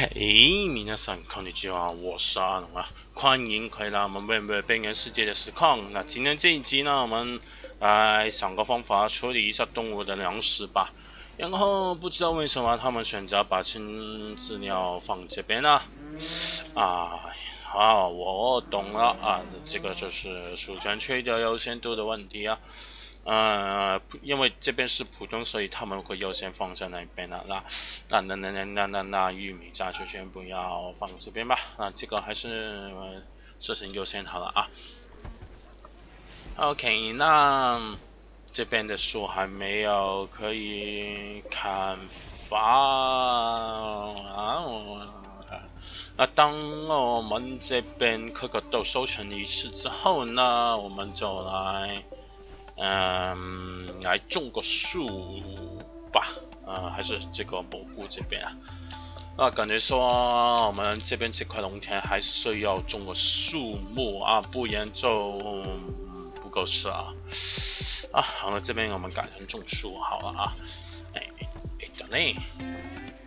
嘿，皆さんこんにちは，我是阿龙啊，欢迎回来我们《未边缘世界》的实况。那今天这一集呢，我们来想个方法处理一下动物的粮食吧。然后不知道为什么他们选择把新资料放这边呢？啊，好，我懂了啊，这个就是储存区的优先度的问题啊。 呃，因为这边是普通，所以他们会优先放在那边了。那那那那那那那玉米渣就先不要放这边吧。那这个还是设成优先好了啊。OK，那这边的树还没有可以砍伐啊。那当我们这边可可豆收成一次之后呢，我们就来。嗯，来种个树吧，啊，还是这个蘑菇这边啊，啊，感觉说我们这边这块农田还是要种个树木啊，不然就不够吃啊。啊，好了，这边我们改成种树好了啊。哎哎，等嘞，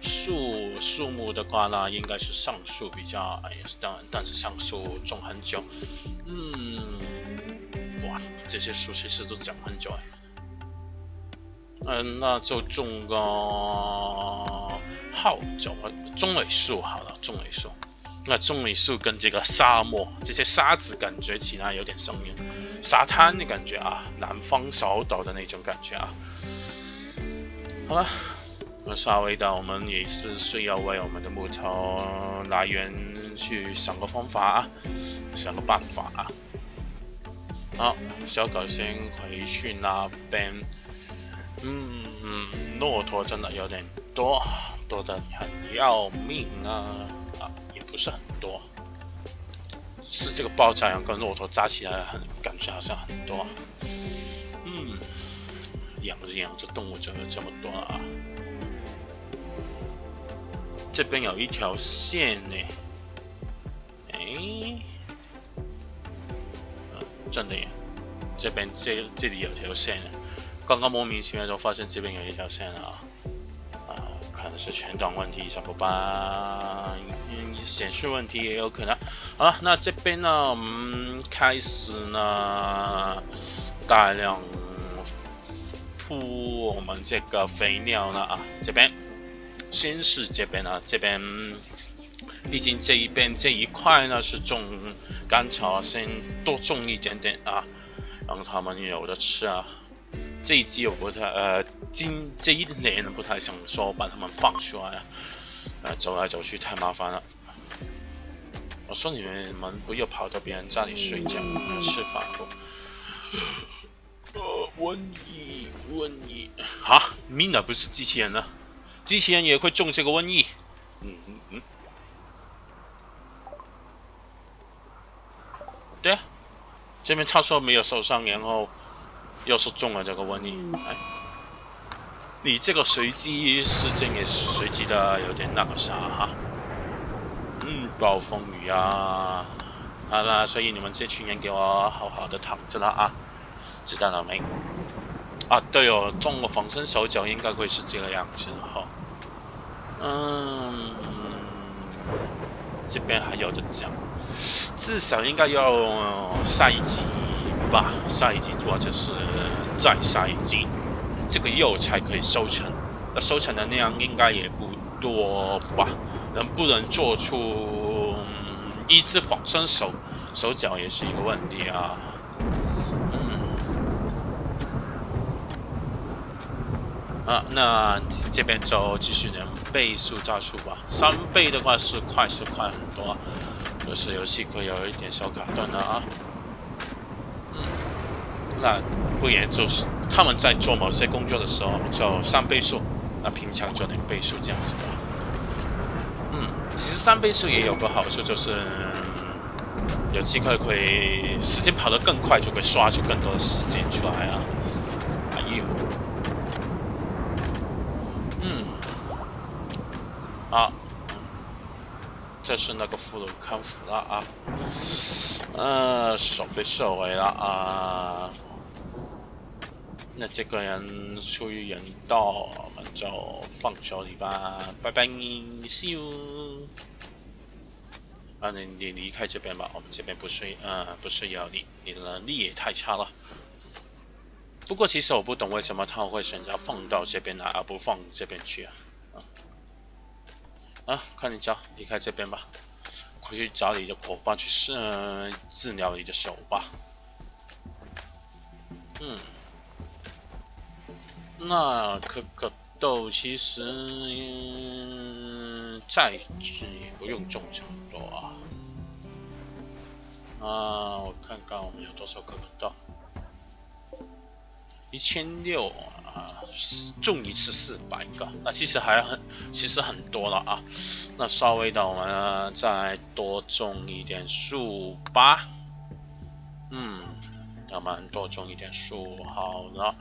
树树木的话呢，应该是上树比较，哎，但但是上树种很久，嗯。哇，这些树其实都长很久哎。嗯，那就种个号角棕榈树好了，棕榈树。那棕榈树跟这个沙漠这些沙子感觉起来有点生硬，沙滩的感觉啊，南方小岛的那种感觉啊。好了，那稍微的我们也是需要为我们的木头来源去想个方法啊，想个办法啊。好，小狗先回去那边。嗯，骆驼真的有点多，多的很要命啊！啊，也不是很多，是这个爆炸羊跟骆驼扎起来，很感觉好像很多。嗯，养着养着动物就有这么多啊！这边有一条线呢，哎。真的，这边这这里有条线，刚刚莫名其妙就发现这边有一条线了啊，啊，可能是全档问题，小伙伴，显示问题也有可能。好了，那这边呢，我们开始呢，大量铺我们这个肥料了啊，这边先是这边呢，这边。毕竟这一边这一块呢是种甘草，先多种一点点啊，让他们有的吃啊。这一季我不太呃，今这一年不太想说把他们放出来啊，呃，走来走去太麻烦了。我说你们们不要跑到别人家里睡觉，吃饭不？呃，瘟疫，瘟疫，哈，米娜不是机器人呢，机器人也会中这个瘟疫，嗯嗯嗯。对啊，这边他说没有受伤，然后又是中了这个瘟疫。哎，你这个随机事件也随机的有点那个啥哈。嗯，暴风雨啊，好了，所以你们这群人给我好好的躺着了啊，知道了没？啊，对哦，中了防身手脚应该会是这个样子哈。嗯，这边还有的讲。至少应该要下一季吧，下一季或者是再下一季，这个肉才可以收成。那收成的量应该也不多吧？能不能做出一次仿生手手脚也是一个问题啊。嗯，啊，那这边就继续能倍速加速吧。三倍的话是快是快很多。就是游戏会有一点小卡顿的啊，嗯，那不然就是他们在做某些工作的时候就三倍速，那平常就两倍速这样子。嗯，其实三倍速也有个好处，就是有机会可以时间跑得更快，就会刷出更多的时间出来啊。哎呦，嗯，好。这是那个俘虏康复了啊，呃，手被射回了啊，那这个人出于人道，我们就放手你吧，拜拜，see you。啊，你你离开这边吧，我们这边不需呃不需要你，你的能力也太差了。不过其实我不懂为什么他会选择放到这边来，而不放这边去啊？啊，看你家，离开这边吧，回去找你的伙伴去治治疗你的手吧。嗯。那可可豆其实再值也不用种这么多啊。啊，我看看我们有多少可可豆，一千六啊，种一次四百个，那其实还很，其实很多了啊。那稍微的我们再多种一点树吧。嗯，我们多种一点树好了。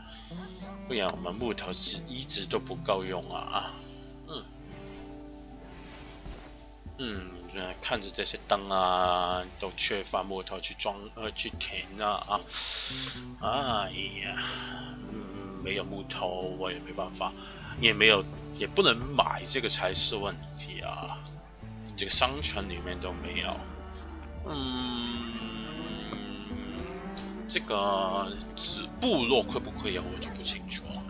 不然我们木头是一直都不够用啊啊，嗯，嗯，看着这些灯啊，都缺乏木头去装呃去填啊啊，哎呀，嗯，没有木头我也没办法，也没有也不能买，这个才是问题啊，这个商城里面都没有，嗯。这个子部落会不会有，我就不清楚了。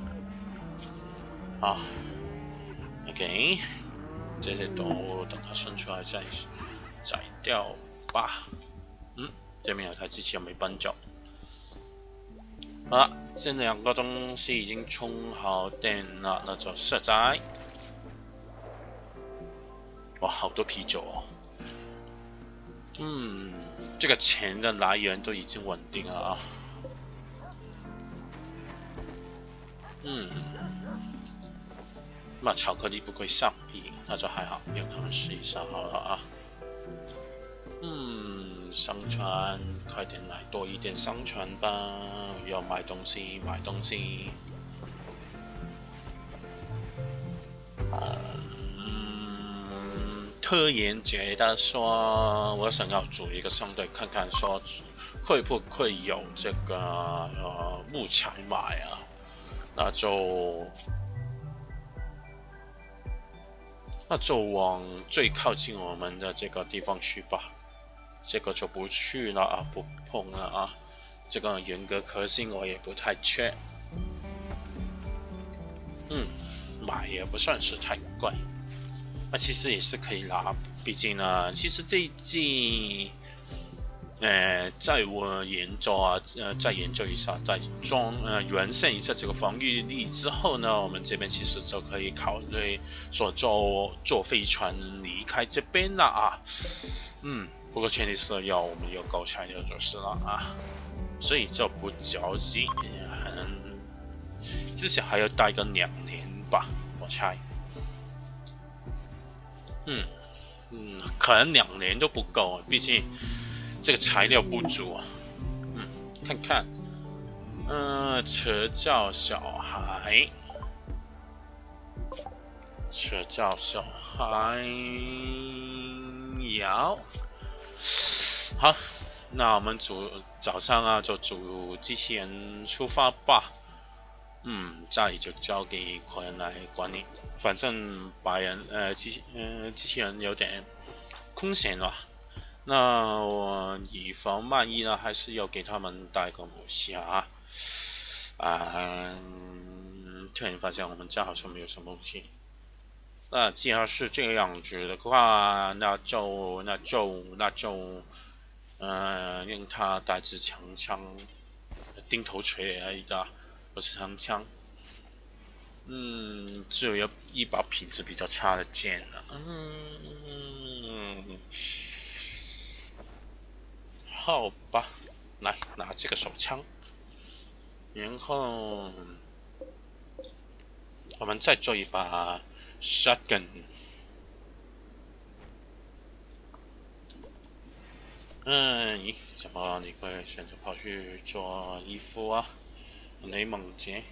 啊，OK，这些都等它生出来再宰掉吧。嗯，这边有台机器没搬走。好了，这两个东西已经充好电了，那就下载。哇，好多啤酒哦。嗯。这个钱的来源都已经稳定了啊，嗯，那巧克力不会上瘾，那就还好，有可能试一下好了啊。嗯，上传，快点来多一点上传吧，要买东西，买东西。嗯，特研觉得说，我想要组一个商队，看看说会不会有这个呃木材买啊？那就那就往最靠近我们的这个地方去吧。这个就不去了啊，不碰了啊。这个严格核心我也不太缺。嗯，买也不算是太贵。那其实也是可以拿，毕竟呢，其实这一季，呃，在我研究啊，呃，再研究一下，再装呃完善一下这个防御力之后呢，我们这边其实就可以考虑说坐坐飞船离开这边了啊。嗯，不过前提是要我们有够强的就是了啊，所以就不着急，嗯至少还要待个两年吧，我猜。嗯嗯，可能两年都不够，毕竟这个材料不足啊。嗯，看看，嗯，车教小孩，车教小孩，摇。好，那我们组早上啊，就组机器人出发吧。嗯，家里就交给客人来管理。反正白人呃机嗯机器人有点空闲了，那我以防万一呢，还是要给他们带个武器。啊，啊突然发现我们家好像没有什么武器。那既然是这个样子的话，那就那就那就嗯用它代替长枪，钉头锤而已的，不是长枪。嗯，只有一把品质比较差的剑了。嗯，好吧，来拿这个手枪，然后我们再做一把 shotgun。嗯，咦，怎么你会选择跑去做衣服啊？雷蒙杰。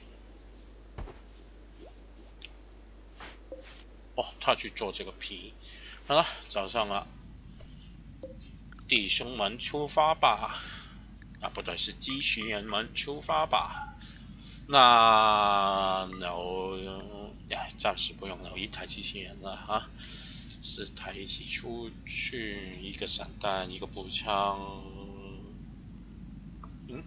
哦，他去做这个皮，好了，早上了，弟兄们出发吧！啊，不对，是机器人们出发吧！那留呀，暂时不用留一台机器人了哈，四台一起出去，一个散弹，一个步枪。嗯，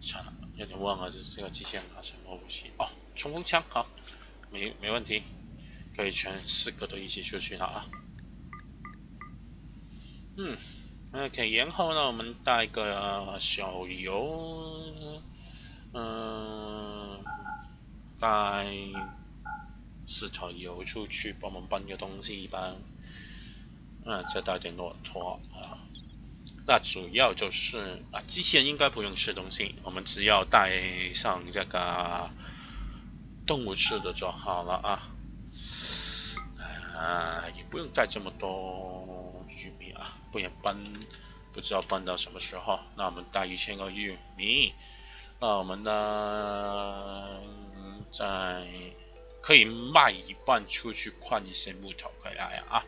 算了，有点忘了这这个机器人拿什么武器哦，冲锋枪好，没没问题，可以全四个都一起出去了啊。嗯，OK，然后呢，我们带个小油。嗯，带四条油出去帮忙搬个东西一般，嗯，再带点骆驼啊。那主要就是啊，机器人应该不用吃东西，我们只要带上这个动物吃的就好了啊。啊，也不用带这么多玉米啊，不然搬不知道搬到什么时候。那我们带一千个玉米。那我们呢，在可以卖一半出去换一些木头回来啊。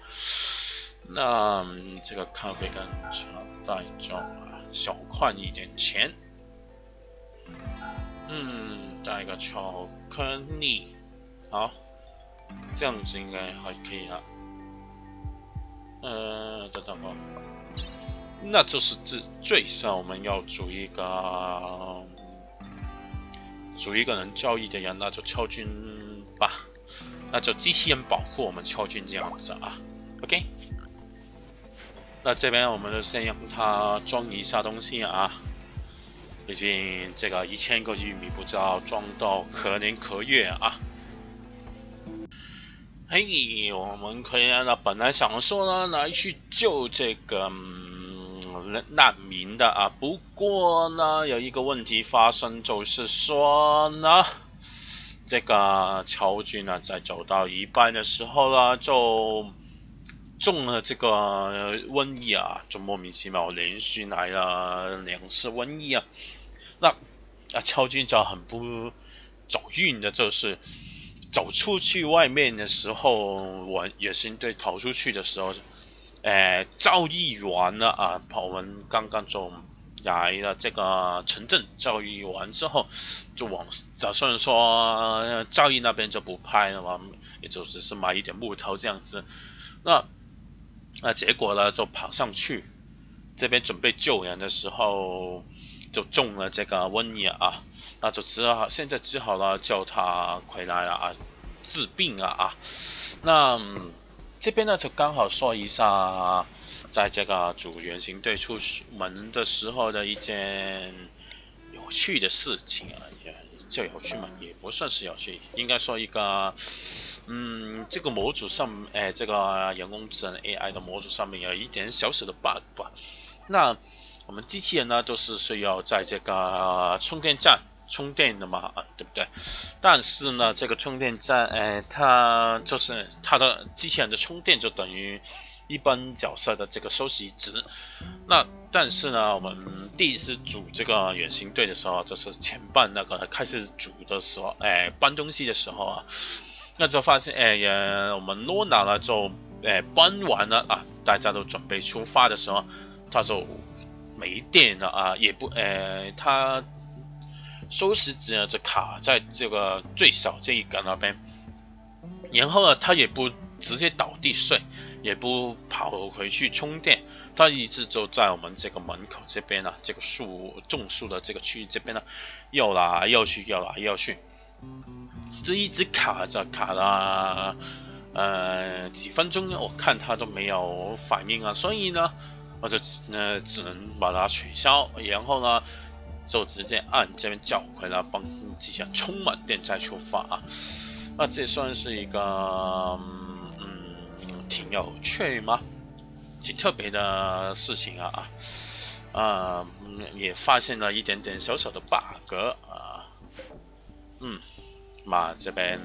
那这个咖啡跟茶带走啊，少换一点钱。嗯，带个巧克力，好，这样子应该还可以了。呃，等等哦，那就是最最少我们要组一个。组一个人交易的人，那就敲军吧，那就机器人保护我们敲军这样子啊。OK，那这边我们就先让他装一下东西啊，毕竟这个一千个玉米不知道装到可年可月啊。嘿，我们可以那本来想说呢，来去救这个难。难民的啊，不过呢，有一个问题发生，就是说呢，这个乔军呢，在走到一半的时候呢，就中了这个瘟疫啊，就莫名其妙连续来了两次瘟疫啊。那啊，乔军就很不走运的，就是走出去外面的时候，我野生队跑出去的时候。诶，交易完了啊，我们刚刚从来了这个城镇交易完之后，就往打算说交易那边就不拍了嘛，也就只是买一点木头这样子。那那结果呢，就跑上去这边准备救人的时候，就中了这个瘟疫啊，那就只好现在只好了叫他回来了啊，治病啊啊，那。这边呢，就刚好说一下，在这个组原型队出门的时候的一件有趣的事情啊，也就有趣嘛，也不算是有趣，应该说一个，嗯，这个模组上，哎，这个人工智能 AI 的模组上面有一点小小的 bug 吧。那我们机器人呢，都是需要在这个充电站。充电的嘛，对不对？但是呢，这个充电站，哎，它就是它的机器人的充电就等于一般角色的这个收集值。那但是呢，我们第一次组这个远行队的时候，就是前半那个开始组的时候，哎，搬东西的时候啊，那就发现，哎呀，我们诺娜呢就，哎，搬完了啊，大家都准备出发的时候，他就没电了啊，也不，哎，他。收拾值呢就卡在这个最小这一格那边，然后呢，他也不直接倒地睡，也不跑回去充电，他一直就在我们这个门口这边啊，这个树种树的这个区域这边呢，又来又去，又来又去，这一直卡着卡了呃几分钟，我看他都没有反应啊，所以呢，我就呃只能把它取消，然后呢。就直接按这边叫回来，帮机器充满电再出发啊！那这算是一个嗯挺有趣吗？挺特别的事情啊啊！啊，也发现了一点点小小的 bug 啊，嗯，嘛这边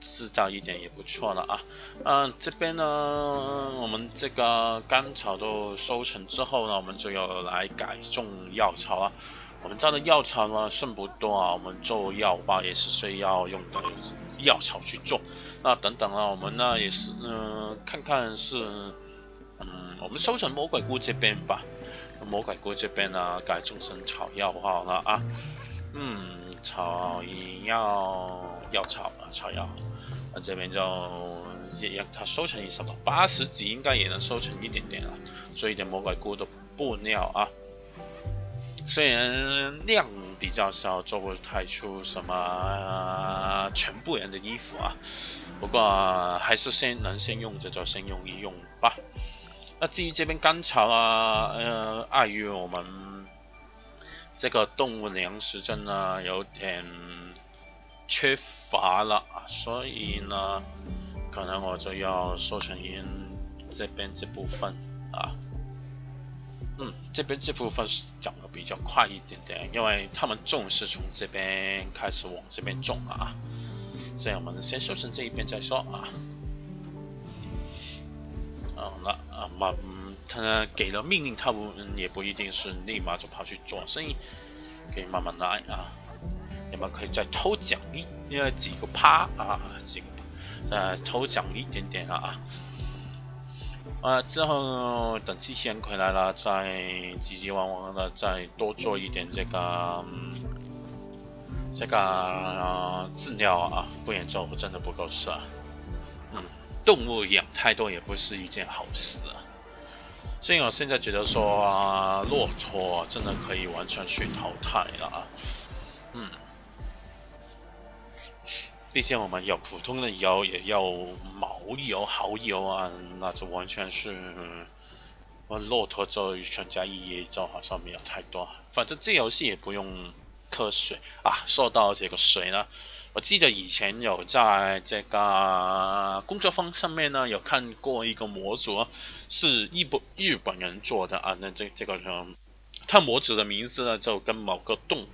制造一点也不错了啊。嗯，这边呢，我们这个甘草都收成之后呢，我们就要来改种药草了。我们家的药草呢，剩不多啊。我们做药包也是需要用的药草去种。那等等啊，我们呢也是嗯，看看是嗯，我们收成魔鬼菇这边吧。魔鬼菇这边呢，改种成草药好了啊。嗯，草药药草啊，草药。那这边就也也，它收成一什么？八十级应该也能收成一点点了。做一点魔鬼菇的布料啊，虽然量比较少，做不太出什么全部人的衣服啊。不过还是先能先用着就先用一用吧。那至于这边甘草啊，呃，碍于我们这个动物粮食真的有点缺乏了啊，所以呢，可能我就要收成因这边这部分啊。嗯，这边这部分是讲的比较快一点点，因为他们种是从这边开始往这边种啊，所以我们先收成这一边再说啊。好了啊，嘛，他给了命令，他不也不一定是立马就跑去做生意，可以慢慢来啊。你们可以再偷奖励，因为几个趴啊，几个呃偷奖一点点啊。啊，之后等机器人回来了，再急急忙忙的再多做一点这个这个饲料啊，不然之后真的不够吃啊。嗯，动物养太多也不是一件好事啊。所以我现在觉得说，骆驼真的可以完全去淘汰了啊。嗯。毕竟我们有普通的油，也要毛油、蚝油啊，那就完全是，我骆驼做全家意义就好像没有太多。反正这游戏也不用喝水啊。说到这个水呢，我记得以前有在这个工作坊上面呢有看过一个模组，是日本日本人做的啊。那这这个嗯，它模组的名字呢就跟某个动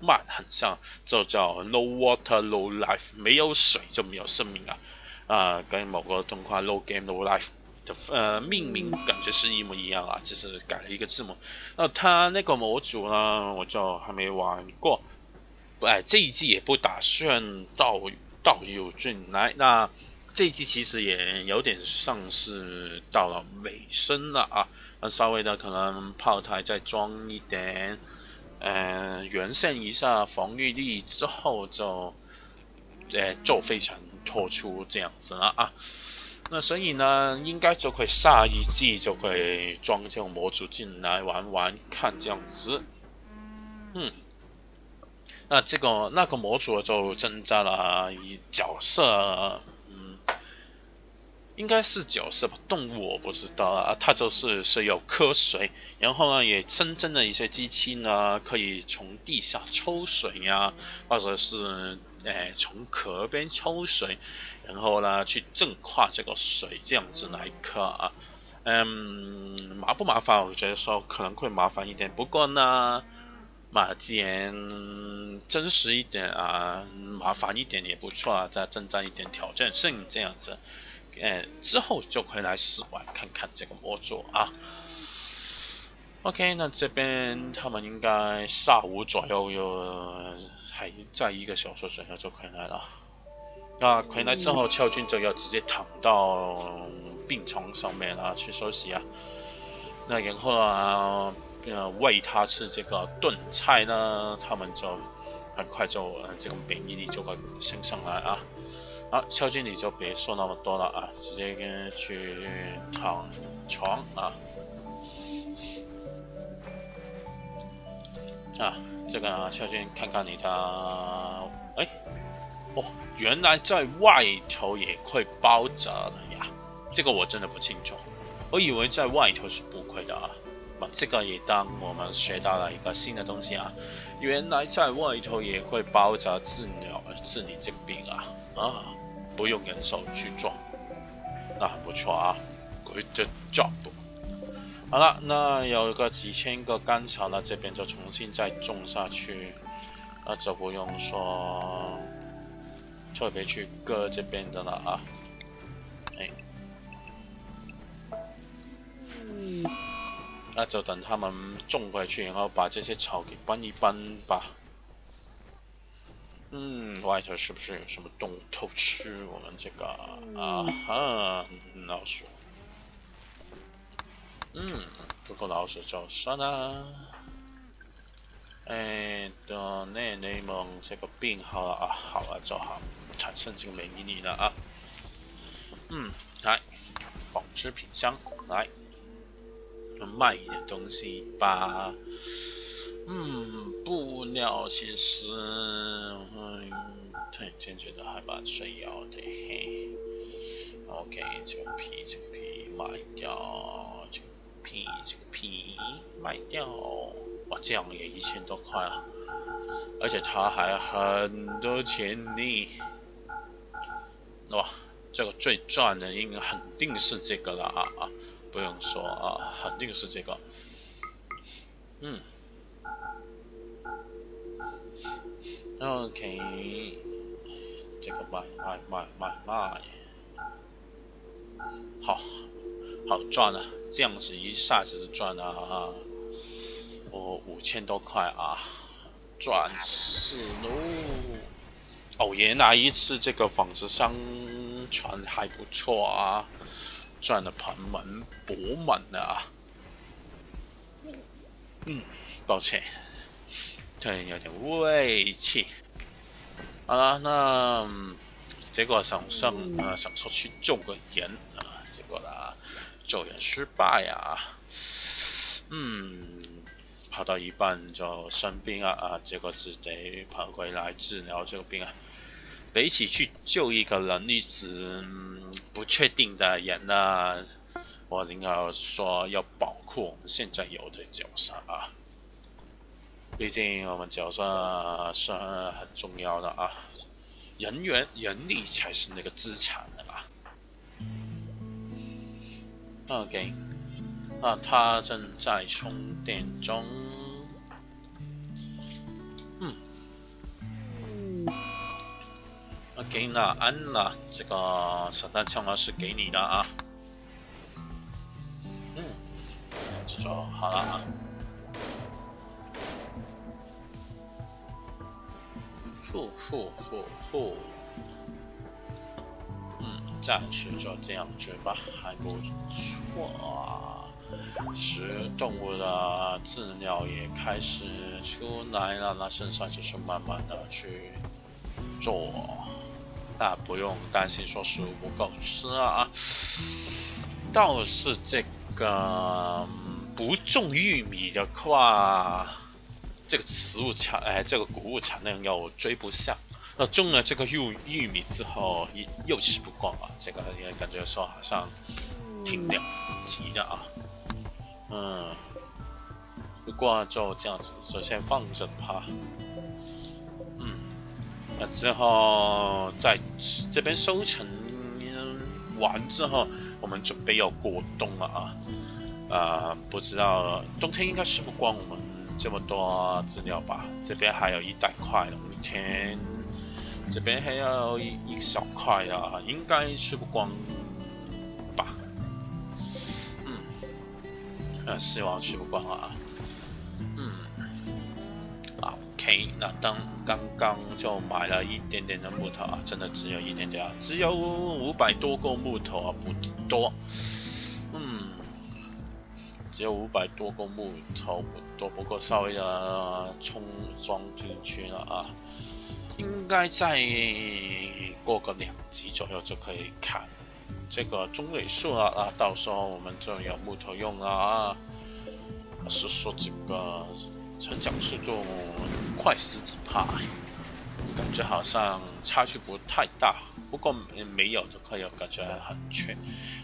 漫。很像，就叫 No Water No Life，没有水就没有生命啊！啊，跟某个动画 No Game No Life 的呃命名感觉是一模一样啊，只是改了一个字母。那它那个模组呢，我就还没玩过，哎，这一季也不打算到到有进来。那这一季其实也有点像是到了尾声了啊，那稍微的可能炮台再装一点。呃，完善一下防御力之后，就呃就非常突出这样子了啊。那所以呢，应该就会下一季就会装这种模组进来玩玩看这样子。嗯，那这个那个模组就增加了一角色。应该是角色吧，动物我不知道啊。它就是是有颗水，然后呢，也真正的一些机器呢，可以从地下抽水呀，或者是诶从壳边抽水，然后呢去净化这个水，这样子来喝啊。嗯，麻不麻烦？我觉得说可能会麻烦一点。不过呢，嘛，既然真实一点啊，麻烦一点也不错啊，再增加一点挑战性这样子。嗯，之后就可以来试玩看看这个魔咒啊。OK，那这边他们应该下午左右又还在一个小时左右就回来了。那回来之后，俏君就要直接躺到病床上面啊去休息啊。那然后啊，呃，喂他吃这个炖菜呢，他们就很快就呃这个免疫力就会升上来啊。好，肖经理就别说那么多了啊，直接跟去躺床啊。啊，这个肖军看看你的，哎，哦，原来在外头也会包着的呀，这个我真的不清楚，我以为在外头是不会的啊。啊，这个也当我们学到了一个新的东西啊，原来在外头也会包着治疗治理这个病啊啊。不用人手去做，那很不错啊，good job。好了，那有个几千个干草，那这边就重新再种下去，那就不用说特别去割这边的了啊。哎，那就等他们种回去，然后把这些草给搬一搬吧。嗯，外头是不是有什么动物偷吃我们这个啊哈老鼠？嗯，不过老鼠就算了。哎，的内内蒙这个病好了啊，好了就好，产生这个免疫力了啊。嗯，来，纺织品箱来，卖一点东西吧。嗯，布料其实，嗯，对，坚决的还蛮需要的。嘿，OK，这个皮，这个皮卖掉，这个皮，这个皮卖掉。哇，这样也一千多块啊！而且它还很多潜力。哇，这个最赚的应该肯定是这个了啊啊！不用说啊，肯定是这个。嗯。OK，这个卖卖卖卖卖，好，好赚了，这样子一下子就赚了，我五千多块啊，赚死喽！哦，原来一次这个纺织商船还不错啊，赚的盆满钵满的啊。嗯，抱歉。对，有点胃气。好了，那结果想上呃想说去救个人啊，结果呢救人失败啊。嗯，跑到一半就生病啊啊，结果只得跑回来治疗这个病啊。比起去救一个人一直不确定的人呢，我应该说要保护我们现在有的角色啊。毕竟我们角色是很重要的啊，人员人力才是那个资产的啊。OK，啊，他正在充电中。嗯。OK，那安娜，这个散弹枪呢是给你的啊。嗯，就好了啊。呼呼呼呼，嗯，暂时就这样子吧，还不错啊。食动物的饲料也开始出来了，那剩下就是慢慢的去做，那不用担心说食物不够吃啊。倒是这个不种玉米的话。这个食物产哎，这个谷物产量又追不上，那种了这个玉玉米之后又又吃不惯啊，这个也感觉说好像挺两极的啊，嗯，不过就这样子，首先放着它，嗯，那之后在这边收成完之后，我们准备要过冬了啊，啊，不知道冬天应该吃不光我们。这么多资料吧，这边还有一大块农田，这边还有一一小块啊，应该吃不光吧？嗯，呃，希望吃不光啊。嗯，OK，那当刚刚就买了一点点的木头啊，真的只有一点点，啊，只有五百多个木头啊，不多。嗯。只有五百多个木头不过稍微的充装进去了啊，应该再过个两级左右就可以砍这个中尾数了啊，到时候我们就有木头用了啊。是说这个成长速度快十几帕，感觉好像差距不太大，不过没有的可以感觉很全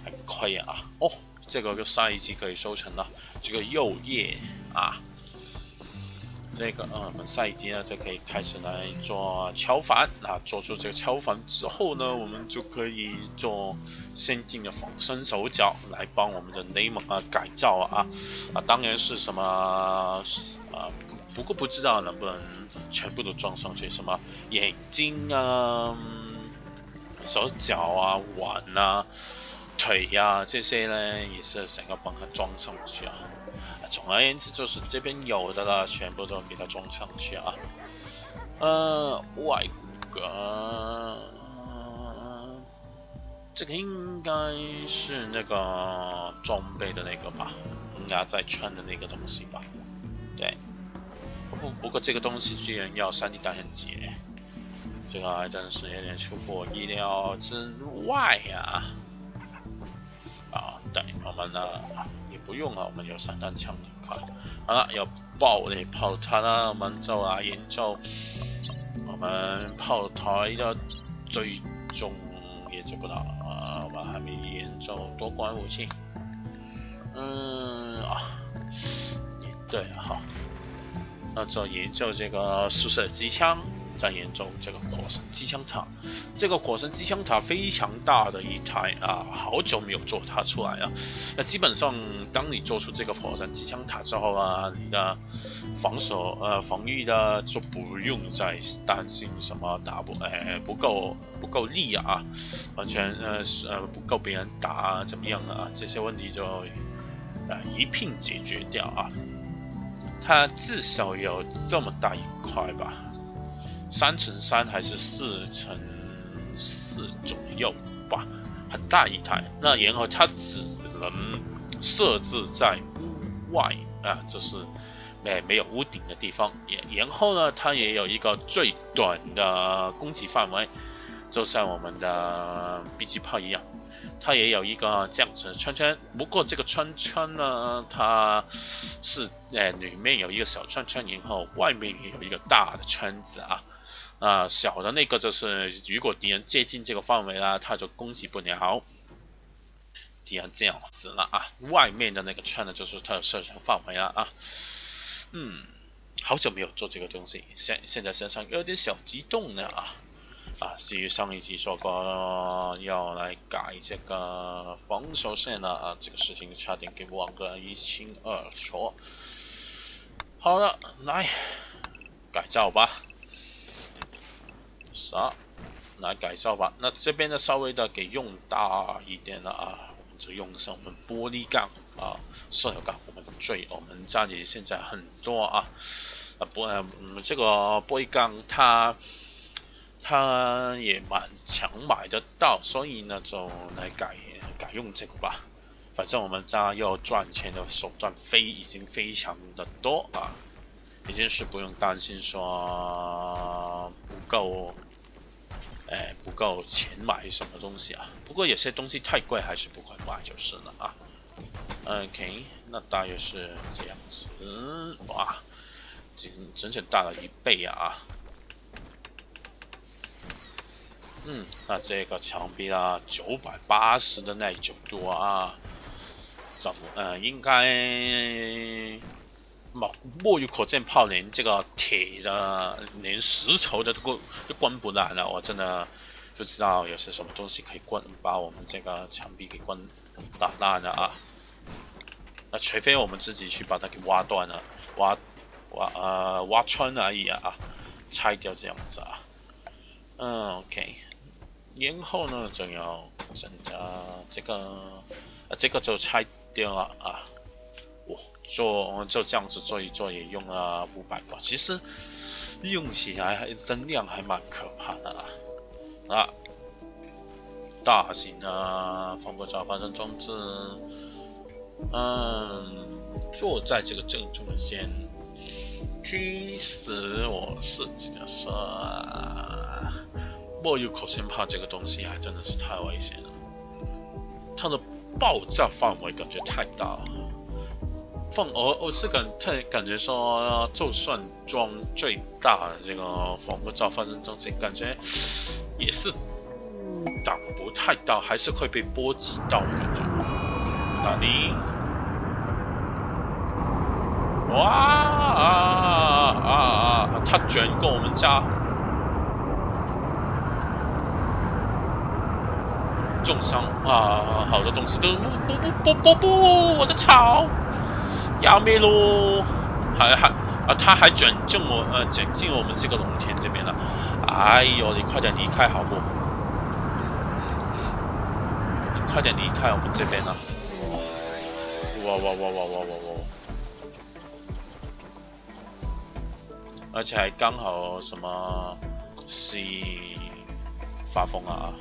很亏啊哦。这个就下一集可以收成了，这个右叶啊，这个嗯，我们下一集呢就可以开始来做敲反啊，做出这个敲反之后呢，我们就可以做先进的仿生手脚来帮我们的雷蒙啊改造啊啊，当然是什么啊，不过不知道能不能全部都装上去，什么眼睛啊、手脚啊、碗啊。腿呀，这些呢也是想要帮他装上去啊。总而言之，就是这边有的了，全部都给它装上去啊。呃，外骨骼，这个应该是那个装备的那个吧，应该在穿的那个东西吧？对，不不过这个东西居然要三 D 打印机，这个还真是有点出乎我意料之外呀！啊，对，我们呢不用啊，我们有散弹枪的，看，好了，要爆雷炮台了，我们就来研究我们炮台的最终研究不到啊，我们还没研究多管武器，嗯啊，对，好。那就研究这个宿舍机枪，在研究这个火神机枪塔。这个火神机枪塔非常大的一台啊，好久没有做它出来了。那基本上，当你做出这个火神机枪塔之后啊，你的防守呃防御的就不用再担心什么打不呃不够不够力啊，完全呃是呃不够别人打啊怎么样啊，这些问题就呃一并解决掉啊。它至少有这么大一块吧，三乘三还是四乘四左右吧，很大一台。那然后它只能设置在屋外啊，就是没没有屋顶的地方。也然后呢，它也有一个最短的攻击范围，就像我们的 B 级炮一样。它也有一个这样子的圈圈，不过这个圈圈呢，它是呃里面有一个小圈圈，然后外面也有一个大的圈子啊，啊小的那个就是如果敌人接近这个范围啦，他就攻击不了。敌人这样子了啊，外面的那个圈呢，就是它的射程范围了啊。嗯，好久没有做这个东西，现现在身上有点小激动呢啊。啊，至于上一集说过要来改这个防守线了啊，这个事情差点给忘个一清二楚。好了，来改造吧，啥？来改造吧。那这边呢稍微的给用大一点了啊，我们就用上我们玻璃钢啊，塑料钢，我们最我们家里现在很多啊啊不嗯这个玻璃钢它。它也蛮强买得到，所以呢就来改改用这个吧。反正我们家要赚钱的手段非已经非常的多啊，已经是不用担心说不够，哎不够钱买什么东西啊。不过有些东西太贵还是不会买就是了啊。OK，那大约是这样子，哇，整整整大了一倍啊！嗯，那这个墙壁啊，九百八十的耐久度啊，怎么呃，应该莫莫有可见炮连这个铁的，连石头的都关都关不烂了。我真的不知道有些什么东西可以关把我们这个墙壁给关打烂了啊。那除非我们自己去把它给挖断了，挖挖呃挖穿而已啊，拆掉这样子啊。嗯，OK。然后呢，就要增加这个，啊，这个就拆掉了啊。做就这样子做一做，也用了五百个，其实用起来还增量还蛮可怕的啊。啊，大型的防爆炸发生装置，嗯，坐在这个正中间，其实我是觉得说。莫有口先炮这个东西还真的是太危险了，它的爆炸范围感觉太大了。放我我是感太感觉说，就算装最大的这个防护罩发生东西，感觉也是挡不太到，还是会被波及到的感觉。哪里？哇啊啊啊！他卷过我们家。重伤啊！好多东西都不不不不不！我的草要灭喽！还还啊！他还卷进我呃卷进我们这个农田这边了！哎呦，你快点离开好不？你快点离开我们这边了！哇哇哇哇哇哇哇！而且还刚好什么 C 发疯了啊！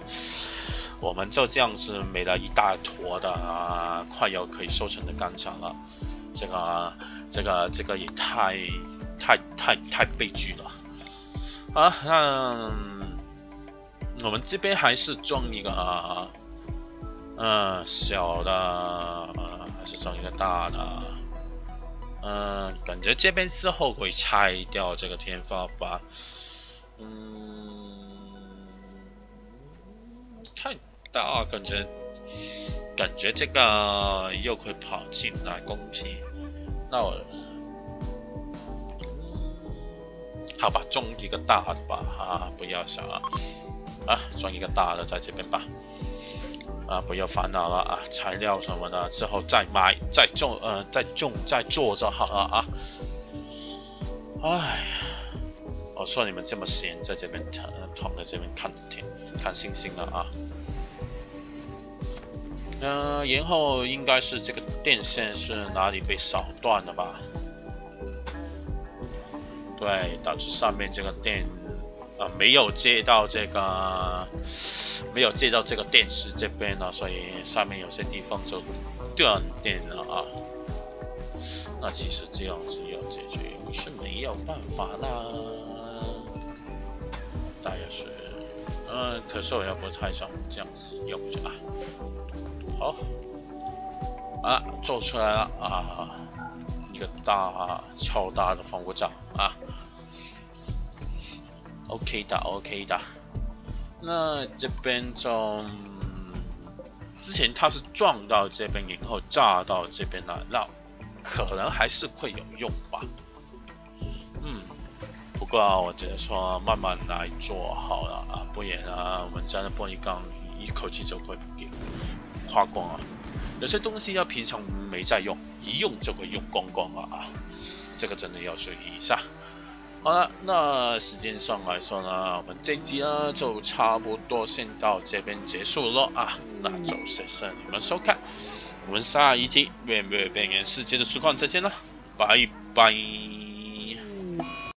我们就这样子没了一大坨的啊，快要可以收成的甘蔗了。这个、这个、这个也太太太太悲剧了。啊，那我们这边还是装一个，嗯，小的，还是装一个大的。嗯，感觉这边之后会拆掉这个天花板。嗯，太大，感觉感觉这个又会跑进来攻击。那我。好吧，装一个大的吧，啊，不要小了，啊，装一个大的在这边吧，啊，不要烦恼了啊，材料什么的之后再买，再种，呃，再种，再做就好了啊。哎，我说你们这么闲，在这边躺躺在这边看天看星星了啊。嗯，然后应该是这个电线是哪里被扫断了吧？对，导致上面这个电，啊，没有接到这个，没有接到这个电视这边呢，所以上面有些地方就断电了啊。那其实这样子要解决也是没有办法啦。大约是，嗯，可是我要不太想这样子用着啊。好，啊，做出来了啊。一个大超大的防护罩啊，OK 的，OK 的。那这边就之前它是撞到这边，然后炸到这边来，那可能还是会有用吧。嗯，不过啊我觉得说慢慢来做好了啊，不然啊，我们家的玻璃缸一口气就会给花光啊。有些东西要平常没在用。一用就会用光光了啊，这个真的要注意一下。好了，那时间上来说呢，我们这集呢就差不多先到这边结束了啊。那就谢谢你们收看，我们下一集《面对边缘世界的实况》再见了，拜拜。